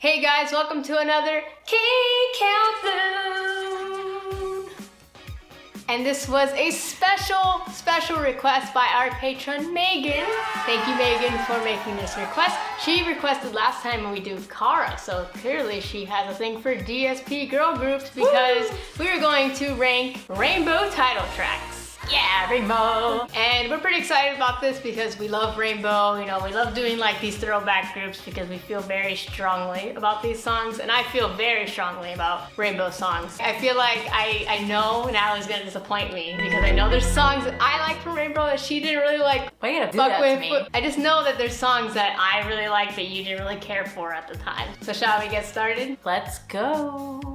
Hey guys, welcome to another King Countdown. And this was a special, special request by our patron Megan. Thank you, Megan, for making this request. She requested last time when we do Kara, so clearly she has a thing for DSP girl groups because Woo! we are going to rank rainbow title tracks. Yeah, Rainbow! And we're pretty excited about this because we love Rainbow. You know, we love doing like these throwback groups because we feel very strongly about these songs. And I feel very strongly about Rainbow songs. I feel like I, I know Nathalie's gonna disappoint me because I know there's songs that I like from Rainbow that she didn't really like. Why you do that with. me? I just know that there's songs that I really like that you didn't really care for at the time. So shall we get started? Let's go.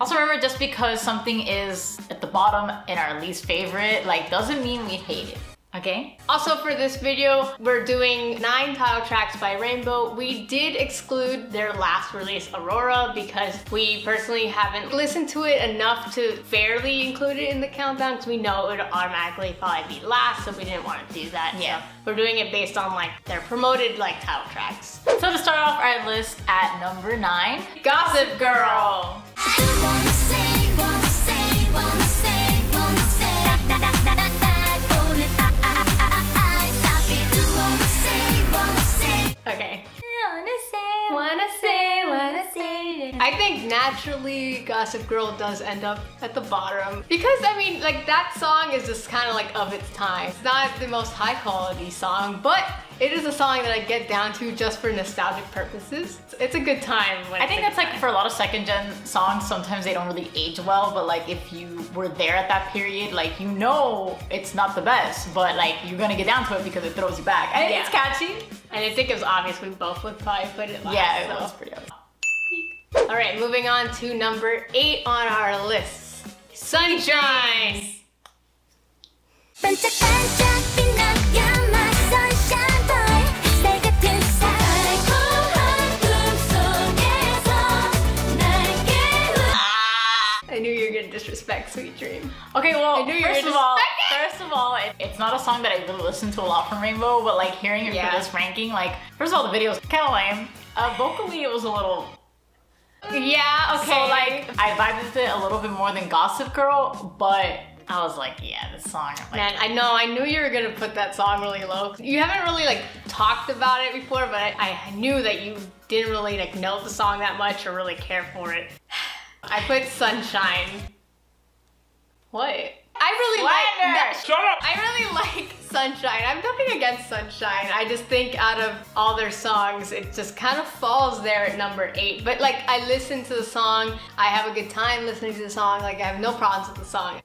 Also remember, just because something is at the bottom in our least favorite, like doesn't mean we hate it. Okay. Also for this video, we're doing nine title tracks by Rainbow. We did exclude their last release, Aurora, because we personally haven't listened to it enough to fairly include it in the countdown because we know it would automatically probably be last, so we didn't want to do that. Yeah. So we're doing it based on like their promoted like title tracks. So to start off our list at number nine, Gossip Girl. Okay. I think naturally Gossip Girl does end up at the bottom because I mean like that song is just kind of like of its time. It's not the most high quality song, but it is a song that I get down to just for nostalgic purposes. It's a good time. I think that's like for a lot of second gen songs, sometimes they don't really age well, but like if you were there at that period, like you know it's not the best, but like you're gonna get down to it because it throws you back. And yeah. it's catchy. And I think it was obvious we both would probably put it last. Yeah, it so. was pretty obvious. All right, moving on to number eight on our list. Sunshine. I knew you were gonna disrespect Sweet Dream. Okay, well, first of all, first of all, it, it's not a song that I really listen to a lot from Rainbow, but like hearing it yeah. for this ranking, like, first of all, the video is kind of lame. Uh, vocally, it was a little yeah, okay. So like, I vibed with it a little bit more than Gossip Girl, but I was like, yeah, this song. Like, Man, I know, I knew you were gonna put that song really low. You haven't really like talked about it before, but I, I knew that you didn't really like know the song that much or really care for it. I put Sunshine. What? I really Slander. like Shut up! I really like Sunshine. I'm nothing against Sunshine. I just think out of all their songs, it just kind of falls there at number eight. But like, I listen to the song, I have a good time listening to the song, like I have no problems with the song.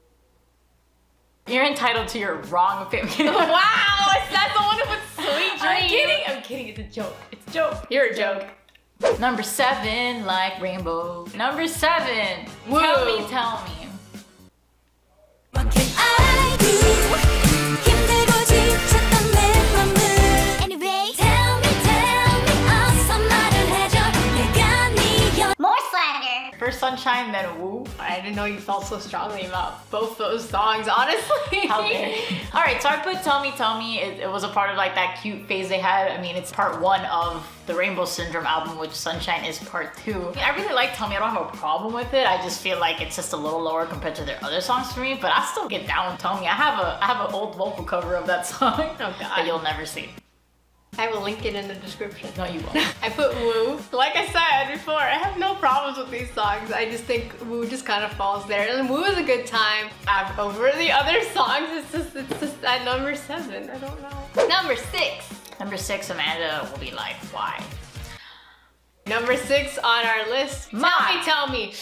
You're entitled to your wrong opinion. wow, is that the one with sweet dreams? I'm kidding, I'm kidding, it's a joke. It's a joke. You're a joke. Number seven, like rainbow. Number seven, Woo. tell me, tell me. Sunshine than Woo. I didn't know you felt so strongly about both those songs, honestly. How dare All right, so I put Tell Me Tell Me. It, it, was a part of like that cute phase they had. I mean, it's part one of the Rainbow Syndrome album, which Sunshine is part two. I, mean, I really like Tell Me. I don't have a problem with it. I just feel like it's just a little lower compared to their other songs for me, but I still get down with Tell Me. I have a I have an old vocal cover of that song oh, God. that you'll never see. I will link it in the description. No, you won't. I put Woo. Like I said before, I have no problems with these songs. I just think Woo just kind of falls there. And Woo is a good time. Um, over the other songs, it's just, it's just at number seven. I don't know. Number six. Number six, Amanda will be like, why? Number six on our list. My. Tell me, tell me.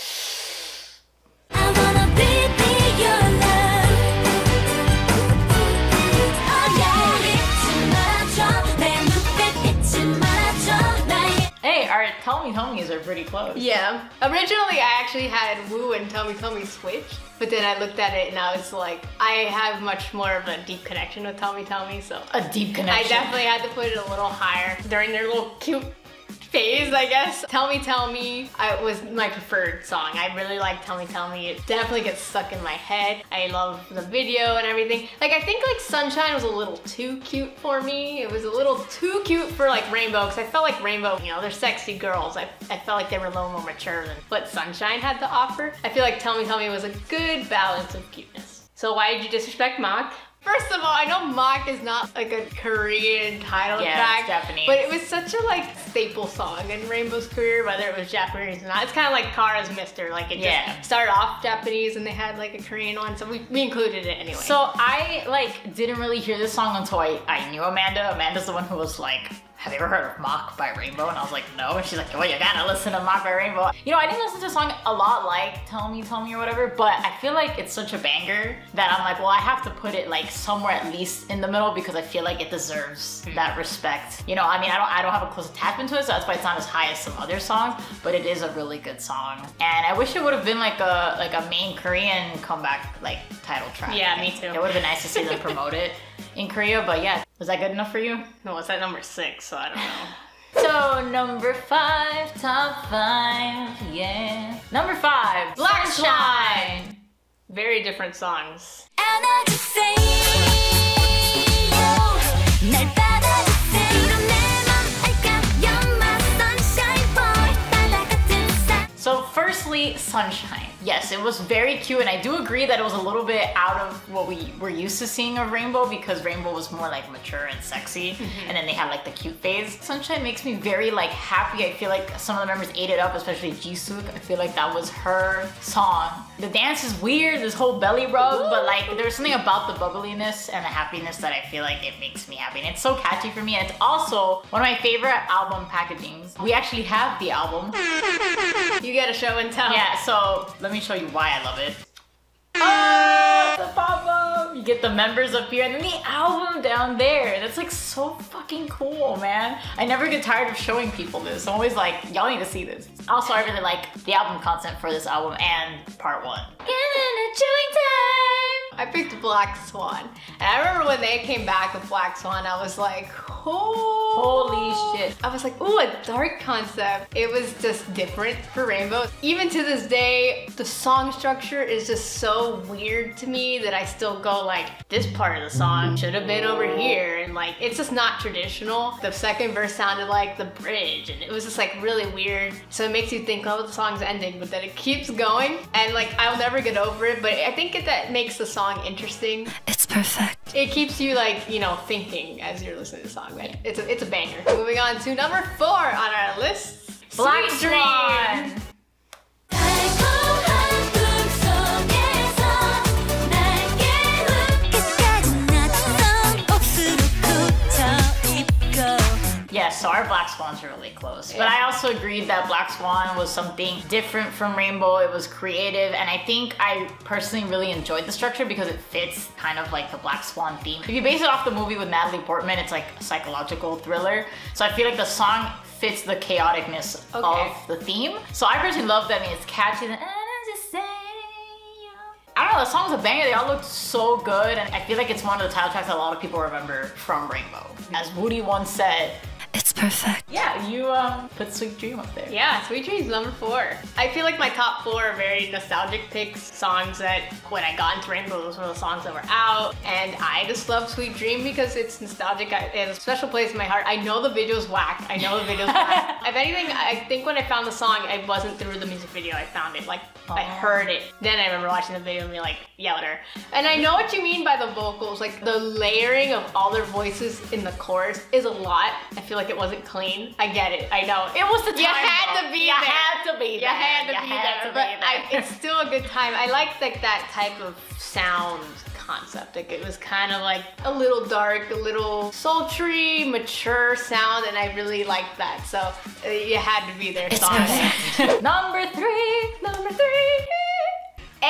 Tell Me Tell Me's are pretty close. Yeah. Originally, I actually had Woo and Tell Me Tell switch, but then I looked at it and I was like, I have much more of a deep connection with Tell Me Tell Me, so. A deep connection. I definitely had to put it a little higher during their little cute phase, I guess. Tell Me Tell Me I, was my preferred song. I really like Tell Me Tell Me. It definitely gets stuck in my head. I love the video and everything. Like I think like Sunshine was a little too cute for me. It was a little too cute for like Rainbow because I felt like Rainbow, you know, they're sexy girls. I, I felt like they were a little more mature than what Sunshine had to offer. I feel like Tell Me Tell Me was a good balance of cuteness. So why did you disrespect Mach? First of all, I know Mach is not like a Korean title Yeah, track, it's Japanese. but it was such a like staple song in Rainbow's career, whether it was Japanese or not. It's kind of like Kara's Mister, like it Yeah. just started off Japanese and they had like a Korean one, so we, we included it anyway. So I like didn't really hear this song until I, I knew Amanda. Amanda's the one who was like, have you ever heard of Mach by Rainbow? And I was like, no. And she's like, well, you gotta listen to Mach by Rainbow. You know, I didn't listen to a song a lot like Tell Me, Tell Me or whatever, but I feel like it's such a banger that I'm like, well, I have to put it like somewhere at least in the middle because I feel like it deserves hmm. that respect. You know, I mean, I don't I don't have a close attachment to it, so that's why it's not as high as some other songs, but it is a really good song. And I wish it would have been like a like a main Korean comeback like title track. Yeah, me too. It would have been nice to see them promote it in Korea, but yeah. Was that good enough for you? No, it's at number six, so I don't know. So number five, top five, yeah. Number five, Black Shine. Very different songs. So firstly, Sunshine. Yes, it was very cute, and I do agree that it was a little bit out of what we were used to seeing of Rainbow because Rainbow was more like mature and sexy, mm-hmm. and then they had like the cute phase. Sunshine makes me very like happy. I feel like some of the members ate it up, especially Jisook. I feel like that was her song. The dance is weird, this whole belly rub, but like there's something about the bubbliness and the happiness that I feel like it makes me happy, and it's so catchy for me. And it's also one of my favorite album packagings. We actually have the album. You get a show and tell. Yeah, so let me show you why I love it. Oh, the! You get the members up here and then the album down there. That's like so fucking cool, man. I never get tired of showing people this. I'm always like, y'all need to see this. Also, I really like the album content for this album and part one. Get in a chilling time. I picked Black Swan. And I remember when they came back with Black Swan, I was like, oh. Holy shit. I was like, ooh, a dark concept. It was just different for Rainbow. Even to this day, the song structure is just so weird to me that I still go like, this part of the song should have been over here. And like, it's just not traditional. The second verse sounded like the bridge and it was just like really weird. So it makes you think, oh, the song's ending, but then it keeps going. And like, I'll never get over it, but I think it, that makes the song interesting. It's perfect It keeps you like, you know, thinking as you're listening to the song. Man. It's a, it's a banger. Moving on to number four on our list. Black Swan. So our Black Swans really close. But I also agreed that Black Swan was something different from Rainbow. It was creative, and I think I personally really enjoyed the structure because it fits kind of like the Black Swan theme. If you base it off the movie with Natalie Portman, it's like a psychological thriller. So I feel like the song fits the chaoticness Okay. of the theme. So I personally love that. I mean, it's catchy. And I don't know, the song's a banger. They all look so good, and I feel like it's one of the title tracks that a lot of people remember from Rainbow. As Woori once said, perfect yeah, you um, put Sweet Dream up there. Yeah, Sweet Dream's number four. I feel like my top four are very nostalgic picks, songs that when I got into Rainbow, those were the songs that were out. And I just love Sweet Dream because it's nostalgic. I- It has a special place in my heart. I know the video's whack. I know the video's whack. If anything, I think when I found the song, I wasn't through the music video. I found it. Like, I Oh. heard it. Then I remember watching the video and being like, yeah, whatever. And I know what you mean by the vocals. Like, the layering of all their voices in the chorus is a lot. I feel like it wasn't clean. I get it. I know. It was the time. You had though. to be You there. had to be You there. had to You be had there, to but be I, it's still a good time. I like like that type of sound concept. Like it was kind of like a little dark, a little sultry, mature sound, and I really liked that. So uh, you had to be there. Song. Number three. Number three. A.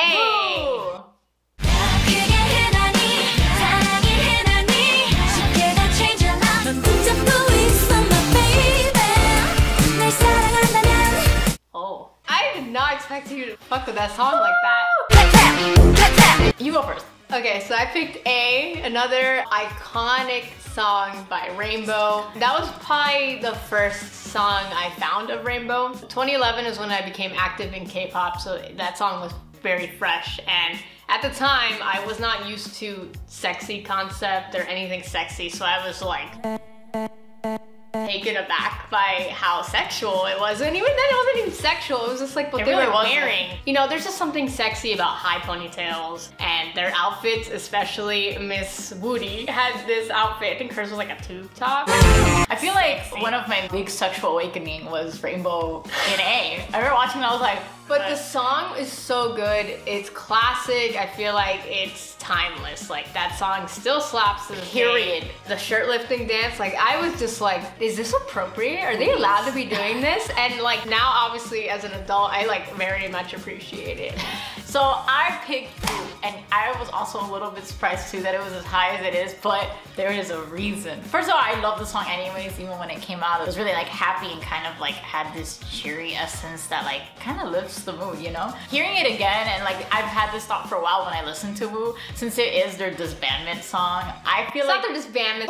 did expect you to fuck with that song like that. You go first. Okay, so I picked A, another iconic song by Rainbow. That was probably the first song I found of Rainbow. 2011 is when I became active in K-pop, so that song was very fresh. And at the time, I was not used to sexy concept or anything sexy, so I was like taken aback by how sexual it was. And even then, it wasn't even sexual. It was just like what It they really were wasn't. wearing. You know, there's just something sexy about high ponytails and their outfits, especially Miss Woori had this outfit. I think hers was like a tube top. I feel like one of my big sexual awakening was Rainbow in A. I remember watching it, I was like, But the song is so good. It's classic. I feel like it's timeless. Like that song still slaps to this day. Period. The shirt lifting dance, like I was just like, is this appropriate? Are they allowed to be doing this? And like now, obviously, as an adult, I like very much appreciate it. So I picked Blue, and I was also a little bit surprised too that it was as high as it is, but there is a reason. First of all, I love the song anyways, even when it came out. It was really like happy and kind of like had this cheery essence that like kind of lifts the mood, you know? Hearing it again, and like I've had this thought for a while when I listen to Woo, since it is their disbandment song, I feel It's like not their disbandment.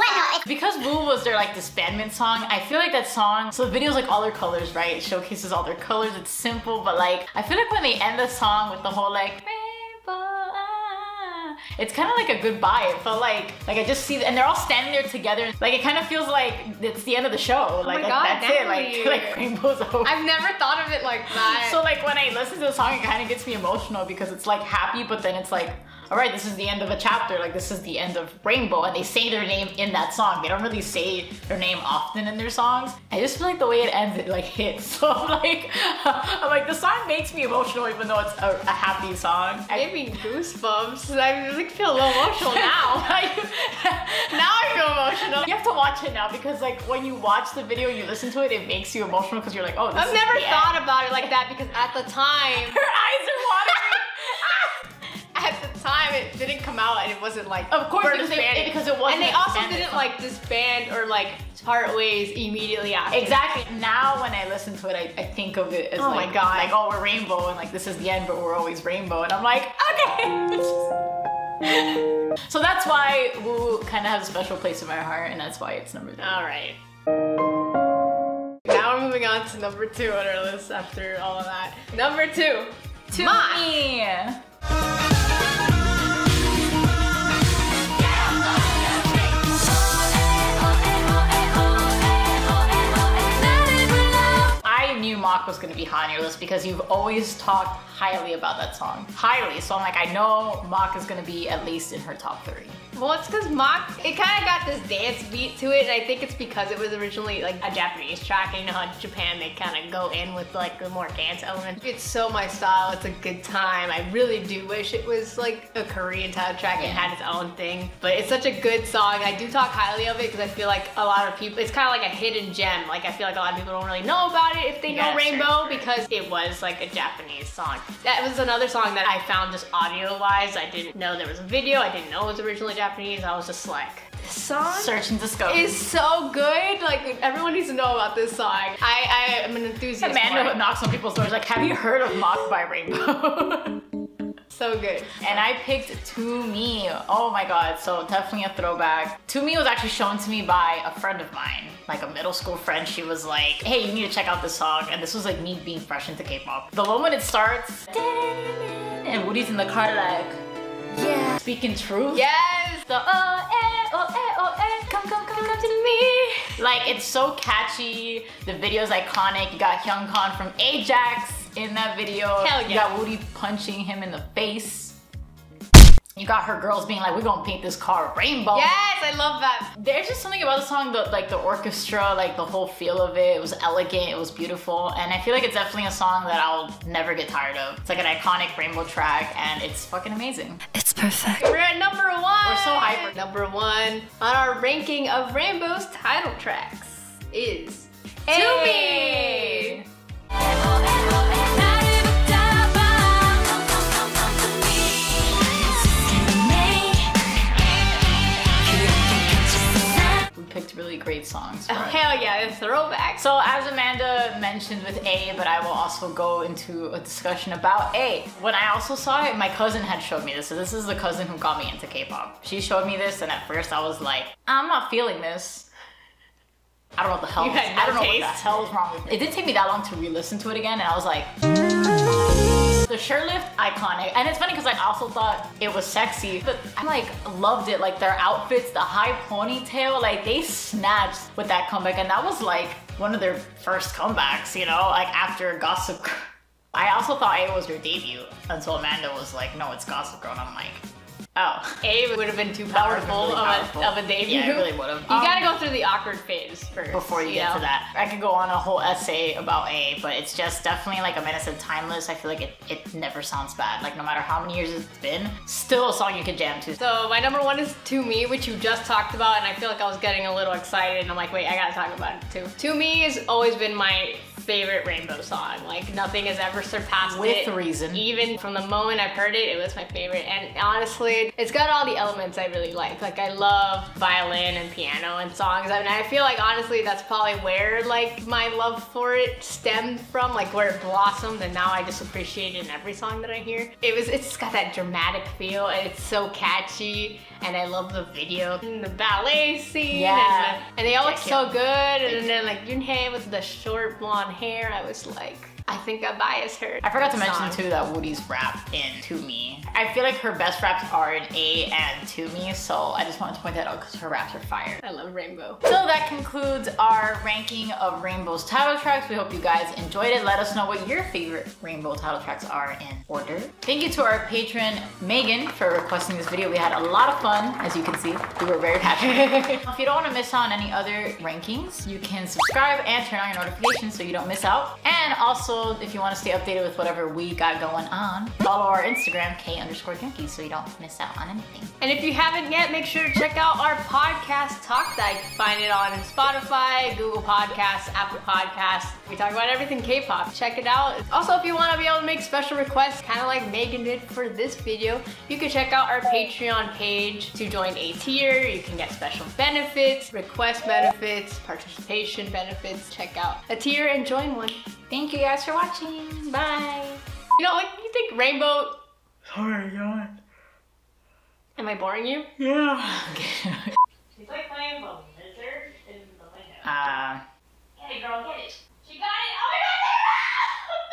because Woo was their like disbandment song, I feel like that song, so the video's like all their colors, right? It showcases all their colors, it's simple, but like, I feel like when they end the song with the whole like, rainbow, ah, it's kind of like a goodbye. It felt like, like I just see, and they're all standing there together. Like it kind of feels like it's the end of the show. Like, Oh my God, that's it. Like, like rainbow's over. I've never thought of it like that. So like when I listen to the song, it kind of gets me emotional because it's like happy, but then it's like, all right, this is the end of a chapter. Like this is the end of Rainbow, and they say their name in that song. They don't really say their name often in their songs. I just feel like the way it ends, it like hits. So I'm like, I'm like the song makes me emotional even though it's a, a happy song. I gave me goosebumps. I like feel a little emotional now. now I feel emotional. You have to watch it now because like when you watch the video, you listen to it, it makes you emotional because you're like, oh, this I've never thought end. about it like that because at the time, Her eyes time it didn't come out and it wasn't like Of course, because they- because it wasn't and they also didn't like disband or like part ways immediately after. Exactly. Now when I listen to it, I, I think of it as Oh my like, God. like oh we're rainbow and like this is the end, but we're always rainbow, and I'm like okay. so that's why Woo kind of has a special place in my heart, and that's why it's number three. All right. Now we're moving on to number two on our list after all of that. Number two. to Mach. me. Mach was gonna be high on your list because you've always talked highly about that song. Highly. So I'm like, I know Mach is gonna be at least in her top three. Well, it's because Mach, it kind of got this dance beat to it, and I think it's because it was originally like a Japanese track, and you know how Japan they kind of go in with like the more dance element. It's so my style, it's a good time. I really do wish it was like a Korean type track and Yeah. had its own thing, but it's such a good song. I do talk highly of it because I feel like a lot of people, it's kind of like a hidden gem. Like I feel like a lot of people don't really know about it if they You know Rainbow because it was like a Japanese song. That was another song that I found just audio wise. I didn't know there was a video. I didn't know it was originally Japanese. I was just like, this song Search and discover. is so good. Like everyone needs to know about this song. I, I am an enthusiast. Amanda it. knocks on people's doors like, have you heard of Mach by Rainbow? So good. and I picked To Me. Oh my god, so definitely a throwback. To Me was actually shown to me by a friend of mine, like a middle school friend. She was like, hey, you need to check out this song. And this was like me being fresh into K-pop. The moment it starts, and Woori's in the car like, Yeah. Speaking truth. Yes. The oh eh oh eh oh eh come come come come to me. Like it's so catchy. The video's iconic. You got Hyungkon from Ajax in that video. Hell You got Woori punching him in the face. You got her girls being like, "We're gonna paint this car rainbow." Yes, I love that. There's just something about the song, the like the orchestra, like the whole feel of it. It was elegant, it was beautiful, and I feel like it's definitely a song that I'll never get tired of. It's like an iconic rainbow track, and it's fucking amazing. It's perfect. We're at number one. We're so hyper. Number one on our ranking of Rainbow's title tracks is To Me. Great songs. Oh, hell yeah, it's throwback. So as Amanda mentioned with A, but I will also go into a discussion about A. When I also saw it, my cousin had showed me this. So this is the cousin who got me into K-pop. She showed me this, and at first I was like, I'm not feeling this. I don't know what the hell. No I don't know what the taste? hell's wrong with it. It didn't take me that long to re-listen to it again, and I was like, the shirt lift, iconic. And it's funny because I also thought it was sexy, but I like loved it. Like their outfits, the high ponytail, like they snatched with that comeback. And that was like one of their first comebacks, you know, like after Gossip Girl. I also thought it was their debut until Amanda was like, no, it's Gossip Girl. And I'm like, oh. A would have been too That would've powerful, of. A, of a debut. Yeah, it really would've. You Um, gotta go through the awkward phase first. before you get know? to that. I could go on a whole essay about A, but it's just definitely like Amanda said, timeless. I feel like it, it never sounds bad. Like no matter how many years it's been, still a song you could jam to. So my number one is To Me, which you just talked about, and I feel like I was getting a little excited, and I'm like, wait, I gotta talk about it too. To Me has always been my favorite Rainbow song. Like nothing has ever surpassed With it. reason. Even from the moment I've heard it, it was my favorite. And honestly, it's got all the elements I really like. Like I love violin and piano and songs. I mean, I feel like honestly, that's probably where like my love for it stemmed from, like where it blossomed, and now I just appreciate it in every song that I hear. It was, it's got that dramatic feel, and it's so catchy. And I love the video, and the ballet scene, Yeah. and, the- and they all look so good. And then like Yoonhye with the short blonde hair, I was like, I think I biased her. I forgot to mention song. too that Woori's rap in To Me. I feel like her best raps are in A and To Me, so I just wanted to point that out because her raps are fire. I love Rainbow. So that concludes our ranking of Rainbow's title tracks. We hope you guys enjoyed it. Let us know what your favorite Rainbow title tracks are in order. Thank you to our patron Megan for requesting this video. We had a lot of fun, as you can see. We were very passionate. if you don't want to miss out on any other rankings, you can subscribe and turn on your notifications so you don't miss out. And also, if you want to stay updated with whatever we got going on, follow our Instagram, K underscore junkie, so you don't miss out on anything. And if you haven't yet, make sure to check out our podcast, Talk can find it on Spotify, Google Podcasts, Apple Podcasts. We talk about everything K-pop. Check it out. Also, if you want to be able to make special requests, kind of like Megan did for this video, you can check out our Patreon page to join a tier. You can get special benefits, request benefits, participation benefits. Check out a tier and join one. Thank you guys for watching. Bye. You know, like you think Rainbow? Sorry, God. Am I boring you? Yeah. She's like playing the lizard in the window. uh, Get it, girl, get it. She got it. Oh my god!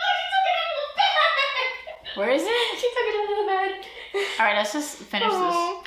No, she took it out of the bed. where is it? She took it out of the bed. All right, let's just finish this. Aw.